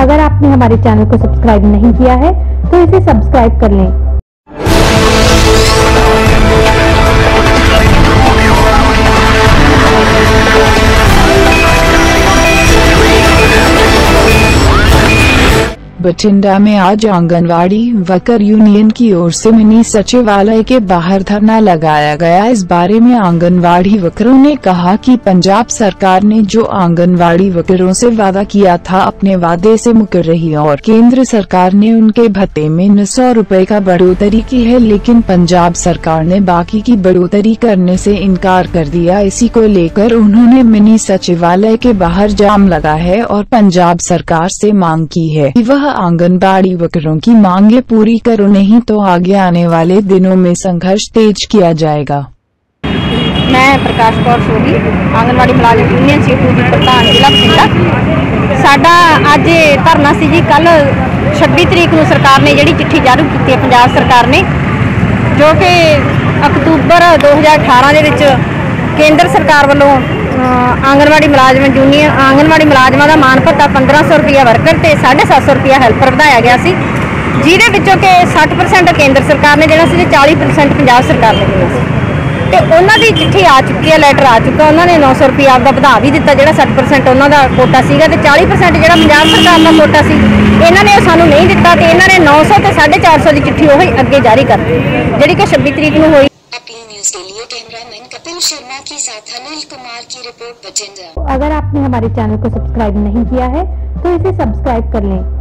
अगर आपने हमारे चैनल को सब्सक्राइब नहीं किया है तो इसे सब्सक्राइब कर लें। बठिंडा में आज आंगनवाड़ी वर्कर यूनियन की ओर से मिनी सचिवालय के बाहर धरना लगाया गया। इस बारे में आंगनवाड़ी वर्करों ने कहा कि पंजाब सरकार ने जो आंगनवाड़ी वर्करों से वादा किया था, अपने वादे से मुकर रही और केंद्र सरकार ने उनके भत्ते में सौ रूपए का बढ़ोतरी की है, लेकिन पंजाब सरकार ने बाकी की बढ़ोतरी करने से इनकार कर दिया। इसी को लेकर उन्होंने मिनी सचिवालय के बाहर जाम लगा है और पंजाब सरकार से मांग की है वह आंगनबाड़ी वर्करों की मांगे पूरी करो नहीं तो आगे आने वाले दिनों में संघर्ष तेज किया जाएगा ਮੈਂ ਪ੍ਰਕਾਸ਼ ਕੌਰ ਸੋਢੀ ਆਂਗਨਵਾੜੀ ਮੁਲਾਜ਼ਮ ਯੂਨੀਅਨ ਸੀਟੂ ਦੀ ਪ੍ਰਧਾਨ ਜ਼ਿਲ੍ਹਾ ਬਠਿੰਡਾ ਸਾਡਾ ਅੱਜ ਇਹ ਧਰਨਾ ਸੀ ਜੀ ਕੱਲ 26 ਤਰੀਕ ਨੂੰ ਸਰਕਾਰ ਨੇ ਜਿਹੜੀ ਚਿੱਠੀ ਜਾਰੀ ਕੀਤੀ ਹੈ ਪੰਜਾਬ ਸਰਕਾਰ ਨੇ ਜੋ ਕਿ ਅਕਤੂਬਰ 2018 ਦੇ ਵਿੱਚ ਕੇਂਦਰ ਸਰਕਾਰ ਵੱਲੋਂ ਅ, ਆਂਗਣਵਾੜੀ ਮੁਲਾਜ਼ਮ ਜੂਨੀਅਰ ਆਂਗਣਵਾੜੀ ਮੁਲਾਜ਼ਮਾਂ ਦਾ ਮਾਨ ਭੱਤਾ 1500 ਰੁਪਇਆ ਵਰਕਰ ਤੇ 750 ਰੁਪਇਆ ਹੈਲਪਰ ਵਧਾਇਆ ਗਿਆ ਸੀ, ਜਿਹਦੇ ਵਿੱਚੋਂ ਕਿ 60% ਕੇਂਦਰ ਸਰਕਾਰ ਨੇ ਦੇਣਾ ਸੀ ਤੇ 40% ਪੰਜਾਬ ਸਰਕਾਰ ਨੇ ਦੇਣਾ ਸੀ। ਤੇ ਉਹਨਾਂ ਦੀ ਚਿੱਠੀ ਆ ਚੁੱਕੀ ਹੈ ਲੈਟਰ ਆ ਚੁੱਕਾ, ਉਹਨਾਂ ਨੇ 900 ਰੁਪਏ ਆਪ ਦਾ ਵਧਾ ਵੀ ਦਿੱਤਾ, ਜਿਹੜਾ 60% ਉਹਨਾਂ ਦਾ ਕੋਟਾ ਸੀਗਾ ਤੇ 40% ਜਿਹੜਾ ਪੰਜਾਬ ਸਰਕਾਰ ਦਾ ਕੋਟਾ ਸੀ, ਇਹਨਾਂ ਨੇ ਸਾਨੂੰ ਨਹੀਂ ਦਿੱਤਾ ਤੇ ਇਹਨਾਂ ਨੇ 900 ਤੇ 450 ਦੀ ਚਿੱਠੀ ਉਹ ਹੀ ਅੱਗੇ ਜਾਰੀ ਕਰਤੀ ਜਿਹੜੀ ਕਿ 26 ਤਰੀਕ ਨੂੰ ਹੋਈ। न्यूज़ के लिए कैमरामैन कपिल शर्मा के साथ अनिल कुमार की रिपोर्ट बठिंडा अगर आपने हमारे चैनल को सब्सक्राइब नहीं किया है तो इसे सब्सक्राइब कर लें।